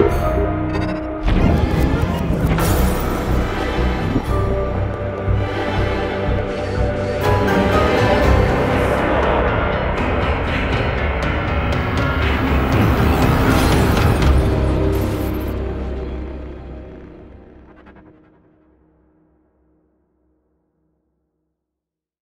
you.